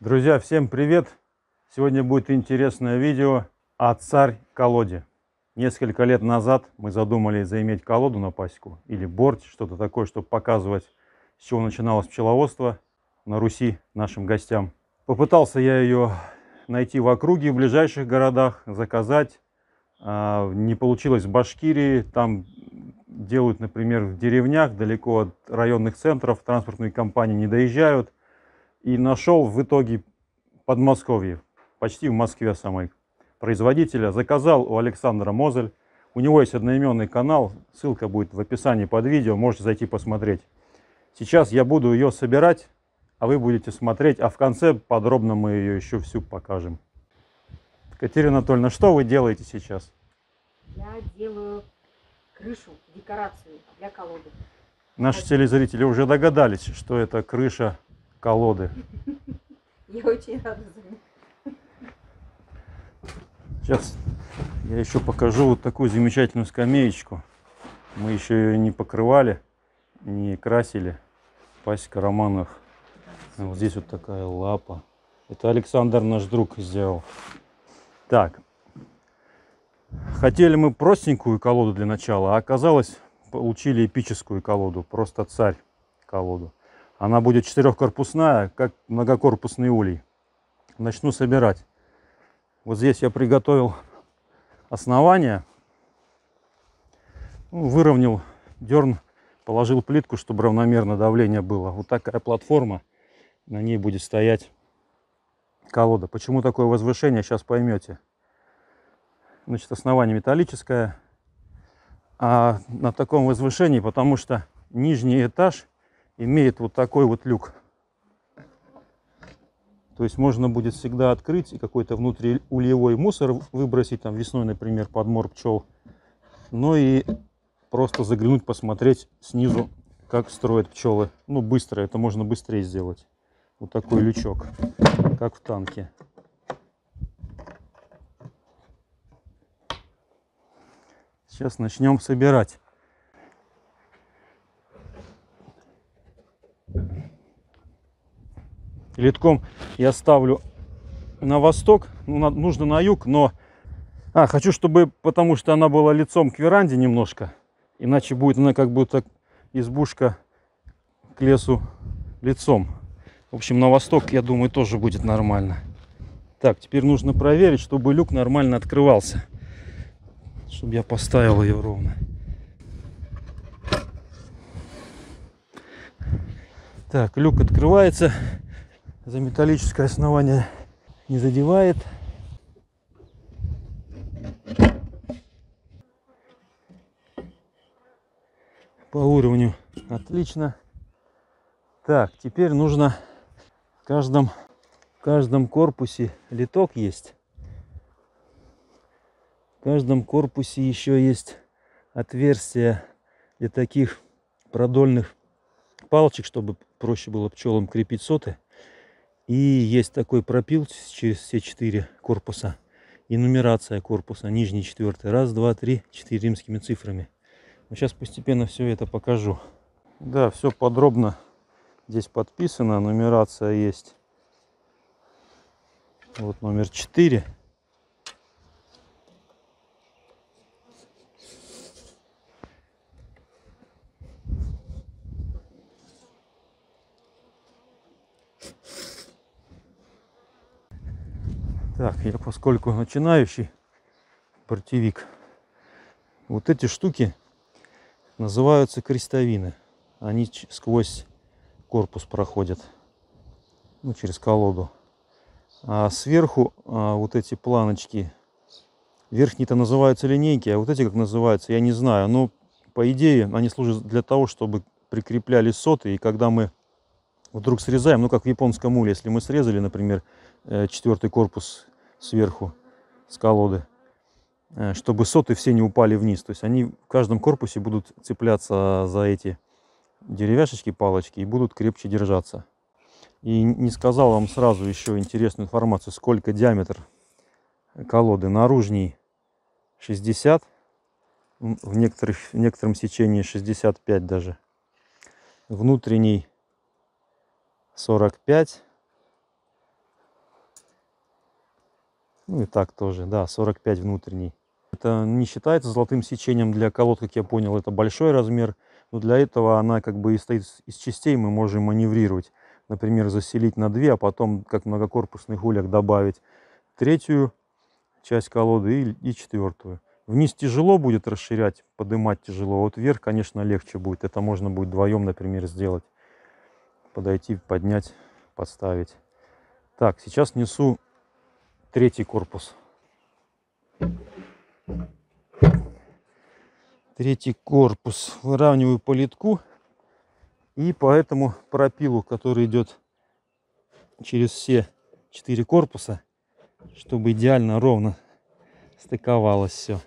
Друзья, всем привет! Сегодня будет интересное видео о царь-колоде. Несколько лет назад мы задумали заиметь колоду на пасеку или борт, что-то такое, чтобы показывать, с чего начиналось пчеловодство на Руси нашим гостям. Попытался я ее найти в округе, в ближайших городах, заказать. А, не получилось в Башкирии, там делают, например, в деревнях, далеко от районных центров, транспортные компании не доезжают. И нашел в итоге Подмосковье, почти в Москве самой, производителя. Заказал у Александра Мозель. У него есть одноименный канал, ссылка будет в описании под видео, можете зайти посмотреть. Сейчас я буду ее собирать, а вы будете смотреть, а в конце подробно мы ее еще всю покажем. Катерина Анатольевна, что вы делаете сейчас? Я делаю крышу, декорацию для колоды. Наши телезрители уже догадались, что это крыша колоды. Я очень рада за них. Сейчас я еще покажу вот такую замечательную скамеечку. Мы еще ее не покрывали, не красили. Пасека Романовых. Вот здесь вот такая лапа. Это Александр наш друг сделал. Так. Хотели мы простенькую колоду для начала, а оказалось, получили эпическую колоду. Просто царь колоду. Она будет четырехкорпусная, как многокорпусный улей. Начну собирать. Вот здесь я приготовил основание. Ну, выровнял дерн, положил плитку, чтобы равномерно давление было. Вот такая платформа. На ней будет стоять колода. Почему такое возвышение, сейчас поймете. Значит, основание металлическое. А на таком возвышении, потому что нижний этаж имеет вот такой вот люк. То есть можно будет всегда открыть и какой-то внутриульевой мусор выбросить, там весной, например, подмор пчел. Ну и просто заглянуть, посмотреть снизу, как строят пчелы. Ну, быстро, это можно быстрее сделать. Вот такой лючок, как в танке. Сейчас начнем собирать. Литком я ставлю на восток, ну, нужно на юг, но... А, хочу, чтобы, потому что она была лицом к веранде немножко, иначе будет она как будто избушка к лесу лицом. В общем, на восток, я думаю, тоже будет нормально. Так, теперь нужно проверить, чтобы люк нормально открывался. Чтобы я поставил ее ровно. Так, люк открывается за металлическое основание не задевает. По уровню отлично. Так, теперь нужно в каждом, в каждом корпусе литок есть. В каждом корпусе еще есть отверстие для таких продольных палочек, чтобы проще было пчелам крепить соты. И есть такой пропил через все четыре корпуса. И нумерация корпуса. Нижний четвертый. Раз, два, три, четыре римскими цифрами. Сейчас постепенно все это покажу. Да, все подробно здесь подписано. Нумерация есть. Вот номер четыре. Так, я поскольку начинающий портевик, вот эти штуки называются крестовины. Они сквозь корпус проходят, ну, через колоду. А сверху а, вот эти планочки, верхние-то называются линейки, а вот эти как называются, я не знаю. Но по идее они служат для того, чтобы прикрепляли соты, и когда мы вдруг срезаем, ну как в японском уле, если мы срезали, например, Э, четвертый корпус сверху с колоды, э, чтобы соты все не упали вниз. То есть они в каждом корпусе будут цепляться за эти деревяшечки, палочки и будут крепче держаться. И не сказал вам сразу еще интересную информацию, сколько диаметр колоды. Наружней 60, в, некоторых, в некотором сечении 65 даже. Внутренний 45 Ну и так тоже, да, 45 внутренний. Это не считается золотым сечением для колод, как я понял, это большой размер. Но для этого она как бы и стоит из частей, мы можем маневрировать. Например, заселить на две, а потом, как многокорпусный гуляк, добавить третью часть колоды и, и четвертую. Вниз тяжело будет расширять, поднимать тяжело. Вот вверх, конечно, легче будет. Это можно будет вдвоем, например, сделать. Подойти, поднять, подставить. Так, сейчас несу третий корпус. Третий корпус. Выравниваю по литку. И по этому пропилу, который идет через все четыре корпуса, чтобы идеально ровно стыковалось все.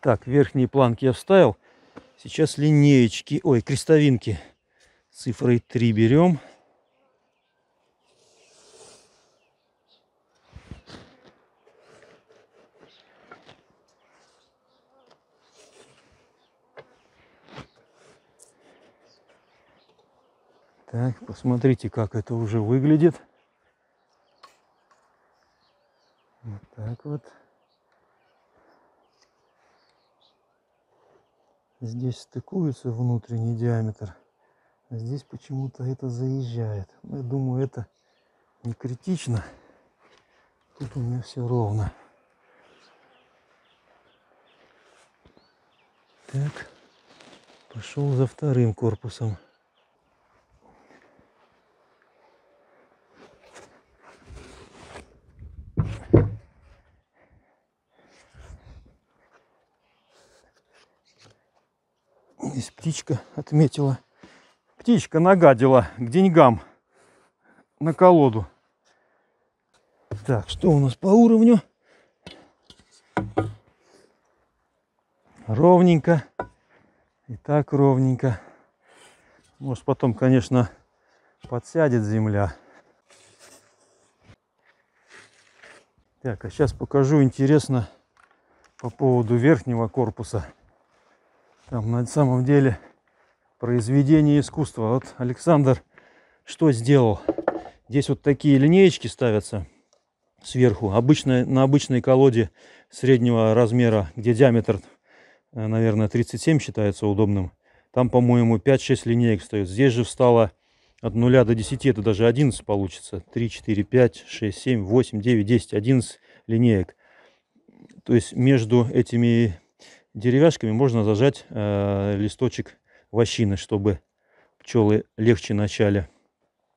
Так, верхние планки я вставил. Сейчас линеечки, ой, крестовинки цифрой 3 берем. Так, посмотрите, как это уже выглядит. Вот так вот. Здесь стыкуется внутренний диаметр. А здесь почему-то это заезжает. Но я думаю, это не критично. Тут у меня все ровно. Так, пошел за вторым корпусом. Здесь птичка отметила. Птичка нагадила к деньгам на колоду. Так, что у нас по уровню? Ровненько. И так ровненько. Может потом, конечно, подсядет земля. Так, а сейчас покажу интересно по поводу верхнего корпуса. Там на самом деле произведение искусства. Вот Александр что сделал? Здесь вот такие линеечки ставятся сверху. Обычно, на обычной колоде среднего размера, где диаметр, э, наверное, 37 считается удобным. Там, по-моему, 5-6 линеек стоит. Здесь же встало от 0 до 10, это даже 11 получится. 3, 4, 5, 6, 7, 8, 9, 10, 11 линеек. То есть между этими деревяшками можно зажать э, листочек вощины, чтобы пчелы легче начали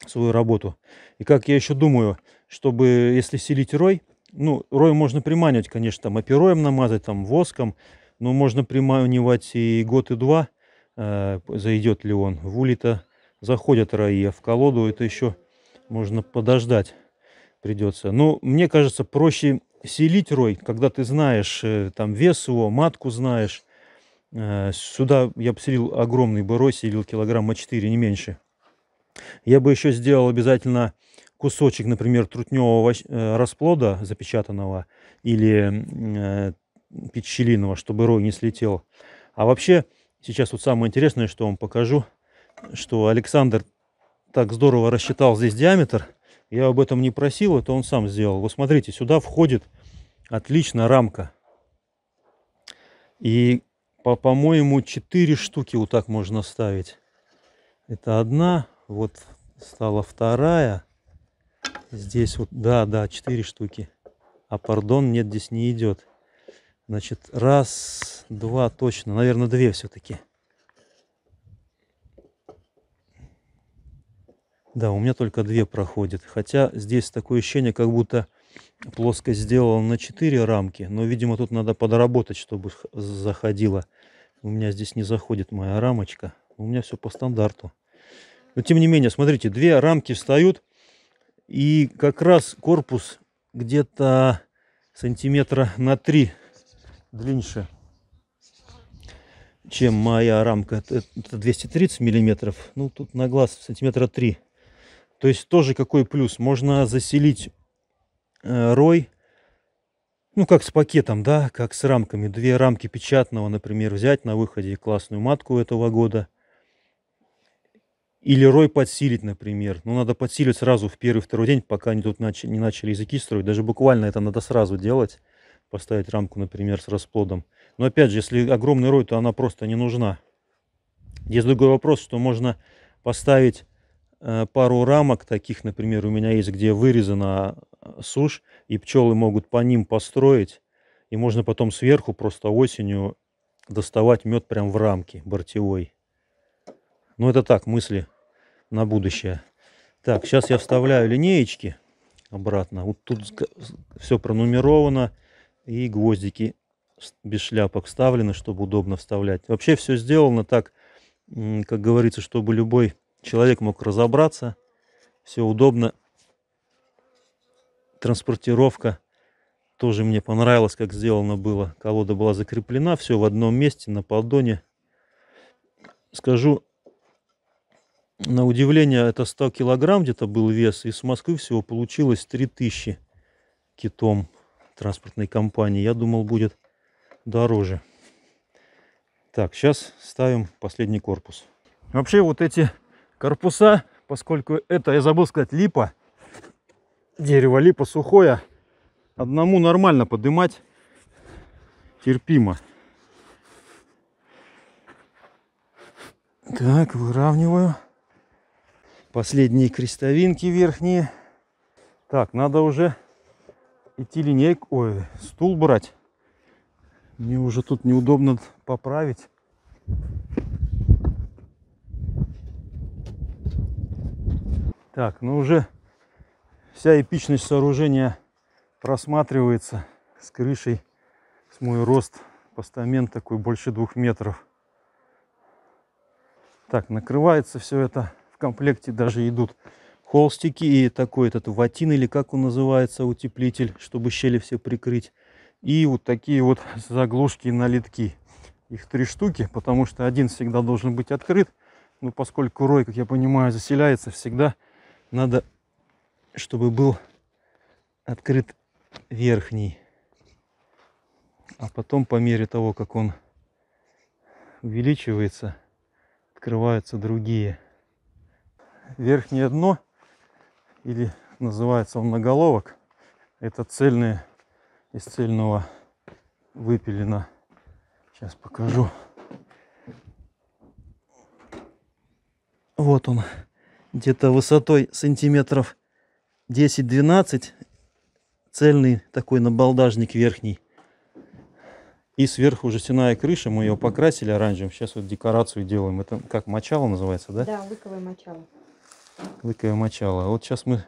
свою работу. И как я еще думаю, чтобы если селить рой, ну, рой можно приманивать, конечно, там опероем намазать, там воском, но можно приманивать и год, и два, э, зайдет ли он. В улита заходят рои, а в колоду это еще можно подождать придется. Но мне кажется, проще селить рой, когда ты знаешь э, там вес его, матку знаешь. Э, сюда я поселил огромный бы рой, селил килограмма 4, не меньше. Я бы еще сделал обязательно кусочек, например, трутневого э, расплода запечатанного или печелиного, чтобы рой не слетел. А вообще, сейчас вот самое интересное, что вам покажу, что Александр так здорово рассчитал здесь диаметр – я об этом не просил, это он сам сделал. Вы смотрите, сюда входит отлично рамка. И, по-моему, по 4 штуки вот так можно ставить. Это одна, вот стала вторая. Здесь вот, да, да, 4 штуки. А пардон, нет, здесь не идет. Значит, раз, два точно. Наверное, две все-таки. Да, у меня только две проходят. Хотя здесь такое ощущение, как будто плоскость сделала на 4 рамки. Но, видимо, тут надо подработать, чтобы заходила. У меня здесь не заходит моя рамочка. У меня все по стандарту. Но, тем не менее, смотрите, две рамки встают. И как раз корпус где-то сантиметра на 3 длиннее, чем моя рамка. Это 230 миллиметров. Ну, тут на глаз сантиметра 3 то есть тоже какой плюс? Можно заселить э, рой, ну как с пакетом, да, как с рамками. Две рамки печатного, например, взять на выходе классную матку этого года. Или рой подсилить, например. Ну, надо подсилить сразу в первый, второй день, пока они тут начали, не начали языки строить. Даже буквально это надо сразу делать. Поставить рамку, например, с расплодом. Но опять же, если огромный рой, то она просто не нужна. Есть другой вопрос, что можно поставить пару рамок таких, например, у меня есть, где вырезана э, сушь, и пчелы могут по ним построить. И можно потом сверху просто осенью доставать мед прям в рамке бортевой. Ну, это так, мысли на будущее. Так, сейчас я вставляю линеечки обратно. Вот тут все пронумеровано. И гвоздики без шляпок вставлены, чтобы удобно вставлять. Вообще все сделано так, как говорится, чтобы любой человек мог разобраться. Все удобно. Транспортировка тоже мне понравилось, как сделано было. Колода была закреплена, все в одном месте, на поддоне. Скажу, на удивление, это 100 килограмм где-то был вес. И с Москвы всего получилось 3000 китом транспортной компании. Я думал, будет дороже. Так, сейчас ставим последний корпус. Вообще вот эти корпуса, поскольку это, я забыл сказать, липа, дерево липа сухое, одному нормально подымать терпимо. Так, выравниваю. Последние крестовинки верхние. Так, надо уже идти линейку, ой, стул брать. Мне уже тут неудобно поправить. Так, ну уже вся эпичность сооружения просматривается с крышей, с мой рост, постамент такой больше двух метров. Так, накрывается все это, в комплекте даже идут холстики и такой этот ватин или как он называется, утеплитель, чтобы щели все прикрыть. И вот такие вот заглушки на литки. Их три штуки, потому что один всегда должен быть открыт. Но поскольку рой, как я понимаю, заселяется, всегда надо, чтобы был открыт верхний. А потом по мере того, как он увеличивается, открываются другие. Верхнее дно, или называется он наголовок, это цельные из цельного выпилено. Сейчас покажу. Вот он, где-то высотой сантиметров 10-12, цельный такой набалдажник верхний. И сверху жестяная крыша, мы ее покрасили оранжевым. Сейчас вот декорацию делаем. Это как мочало называется, да? Да, лыковое мочало. Лыковое мочало. Вот сейчас мы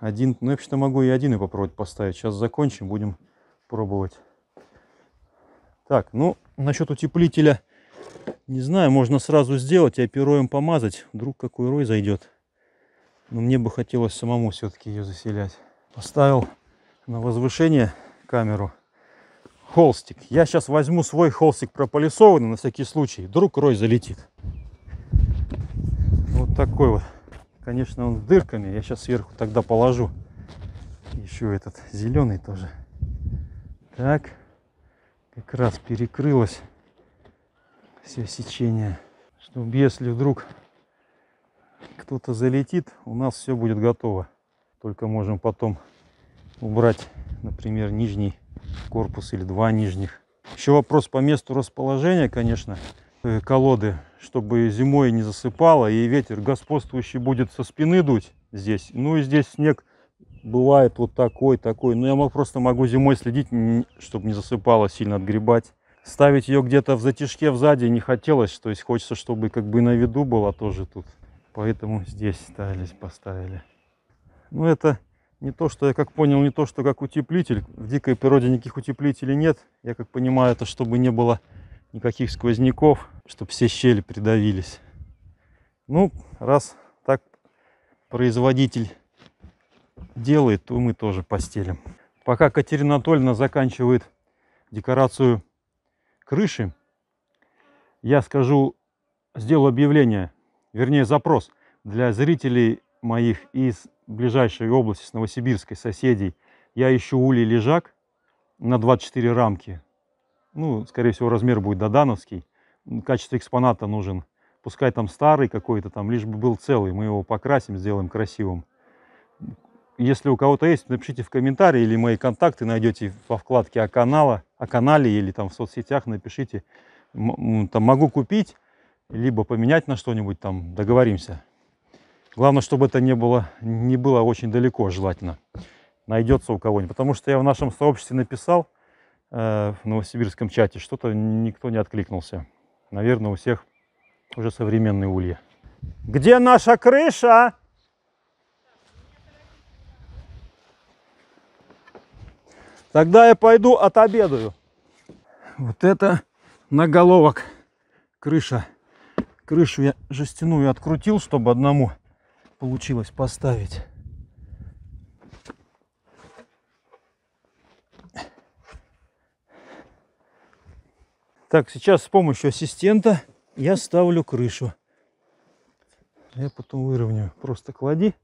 один, ну, я вообще-то могу и один и попробовать поставить. Сейчас закончим, будем пробовать. Так, ну, насчет утеплителя, не знаю, можно сразу сделать, а пероем помазать. Вдруг какой рой зайдет. Но мне бы хотелось самому все-таки ее заселять. Поставил на возвышение камеру холстик. Я сейчас возьму свой холстик прополисованный на всякий случай. Вдруг рой залетит. Вот такой вот. Конечно, он с дырками. Я сейчас сверху тогда положу. Еще этот зеленый тоже. Так. Как раз перекрылось все сечение. Чтобы если вдруг кто-то залетит, у нас все будет готово. Только можем потом убрать, например, нижний корпус или два нижних. Еще вопрос по месту расположения, конечно. Э, колоды, чтобы зимой не засыпало, и ветер господствующий будет со спины дуть здесь. Ну и здесь снег бывает вот такой, такой. Но я просто могу зимой следить, чтобы не засыпало, сильно отгребать. Ставить ее где-то в затяжке сзади не хотелось, то есть хочется, чтобы как бы на виду была тоже тут. Поэтому здесь ставились, поставили. Ну это не то, что я как понял, не то, что как утеплитель. В дикой природе никаких утеплителей нет. Я как понимаю, это чтобы не было никаких сквозняков, чтобы все щели придавились. Ну, раз так производитель делает, то мы тоже постелим. Пока Катерина Анатольевна заканчивает декорацию крыши, я скажу, сделаю объявление, вернее запрос для зрителей моих из ближайшей области, с Новосибирской, соседей. Я ищу улей лежак на 24 рамки ну, скорее всего, размер будет додановский. В качестве экспоната нужен пускай там старый какой-то там, лишь бы был целый, мы его покрасим, сделаем красивым. Если у кого-то есть, напишите в комментарии или мои контакты найдете во вкладке о, канала, о канале или там в соцсетях напишите. Там могу купить, либо поменять на что-нибудь там, договоримся. Главное, чтобы это не было, не было очень далеко, желательно. Найдется у кого-нибудь. Потому что я в нашем сообществе написал э, в новосибирском чате, что-то никто не откликнулся. Наверное, у всех уже современные улья. Где наша крыша? Тогда я пойду отобедаю. Вот это наголовок крыша. Крышу я жестяную открутил, чтобы одному получилось поставить. Так, сейчас с помощью ассистента я ставлю крышу. Я потом выровняю. Просто клади.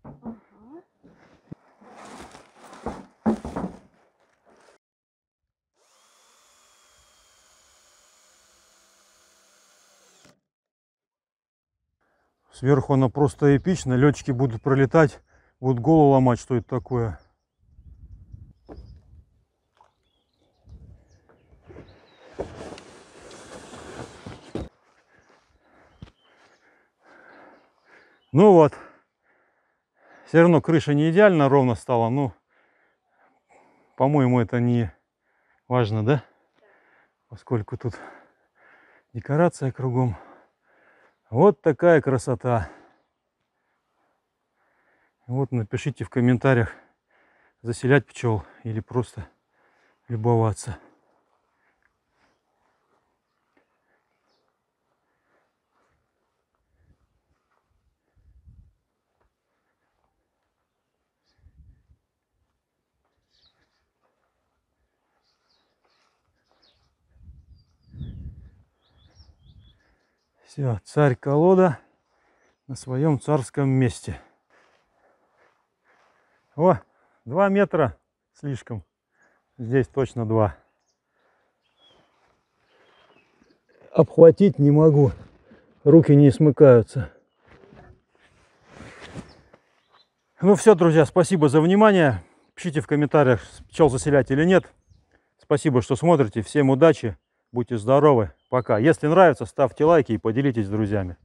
Сверху она просто эпична. Летчики будут пролетать, будут голову ломать, что это такое. Ну вот. Все равно крыша не идеально ровно стала. Ну, по-моему, это не важно, да? Поскольку тут декорация кругом. Вот такая красота. Вот напишите в комментариях, заселять пчел или просто любоваться. Все, царь колода на своем царском месте. О, два метра слишком. Здесь точно два. Обхватить не могу. Руки не смыкаются. Ну все, друзья, спасибо за внимание. Пишите в комментариях, пчел заселять или нет. Спасибо, что смотрите. Всем удачи. Будьте здоровы. Пока. Если нравится, ставьте лайки и поделитесь с друзьями.